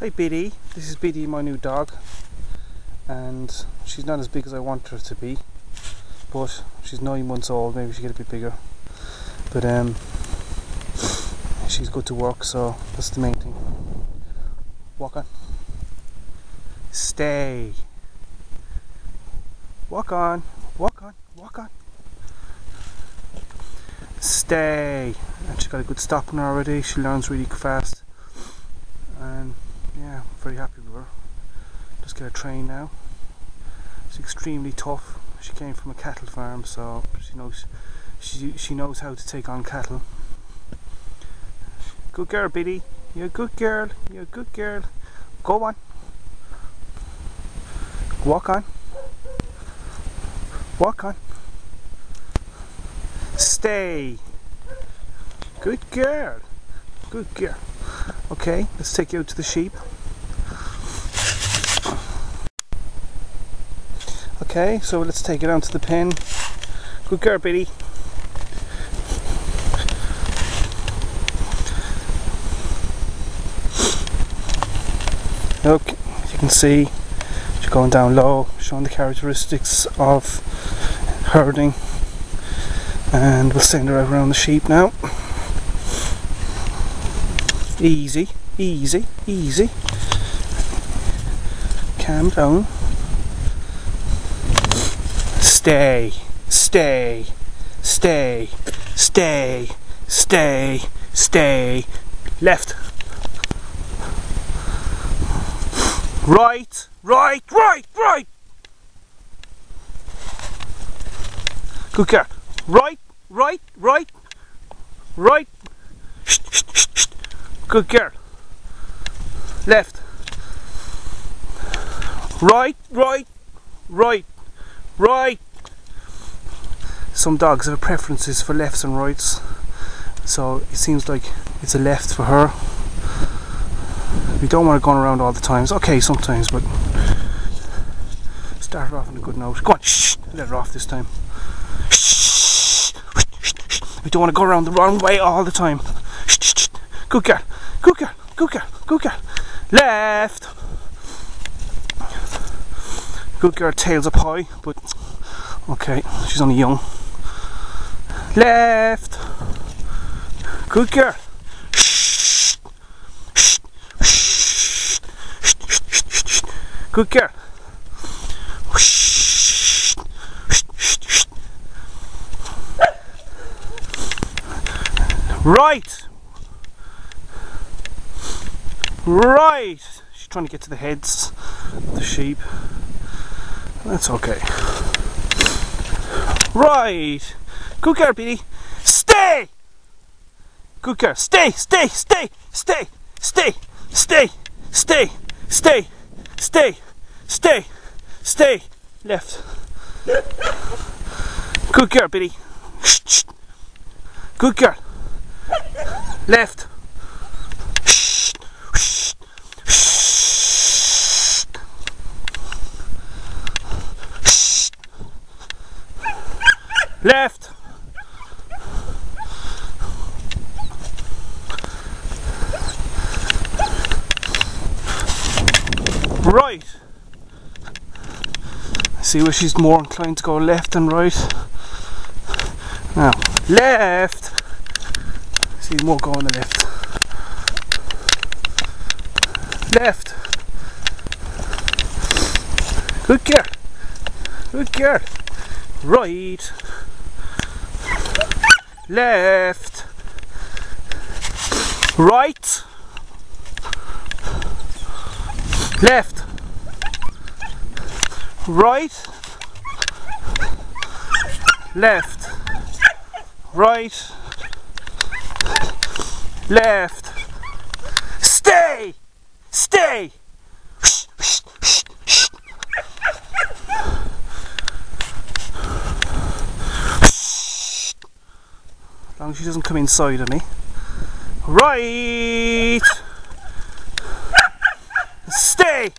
Hi Biddy, this is Biddy, my new dog, and she's not as big as I want her to be, but she's nine months old. Maybe she'll get a bit bigger, but um, she's good to work, so that's the main thing. Walk on, stay, walk on, walk on, walk on, stay. And she's got a good stop her already. She learns really fast, Just get a train now. She's extremely tough. She came from a cattle farm, so she knows she she knows how to take on cattle. Good girl, Biddy. You're a good girl. You're a good girl. Go on. Walk on. Walk on. Stay. Good girl. Good girl. Okay, let's take you out to the sheep. Okay, so let's take it down to the pen. Good girl, Biddy. Okay, as you can see, she's going down low, showing the characteristics of herding. And we'll send her out around the sheep now. Easy, easy, easy. Calm down. Stay, stay, stay, stay, stay, stay. Left. Right, right, right, right. Good girl. Right, right, right, right. Good girl. Left. Right, right, right, right. Some dogs have preferences for lefts and rights, so it seems like it's a left for her. We don't want to go around all the time. It's okay sometimes, but start off on a good note. Go on, shh, let her off this time. Shh, we don't want to go around the wrong way all the time. Shh. Good girl, good girl, good girl, good girl. Left. Good girl, tails up high, but okay, she's only young. Left. Good girl. Good girl. Right. Right. She's trying to get to the heads of the sheep. That's okay. Right. Good girl, Biddy. Stay. Good girl. Stay, stay, stay, stay, stay, stay, stay, stay, stay, stay, stay. Left. Good girl, Biddy. Good girl. Left. Left. Right. See where she's more inclined to go left than right. Now, left. See more going the left. Left. Good girl. Good girl. Right. Left. Right. Left. Right. Left. Right. Left. Stay. Stay. As long as she doesn't come inside of me. Right. Hey!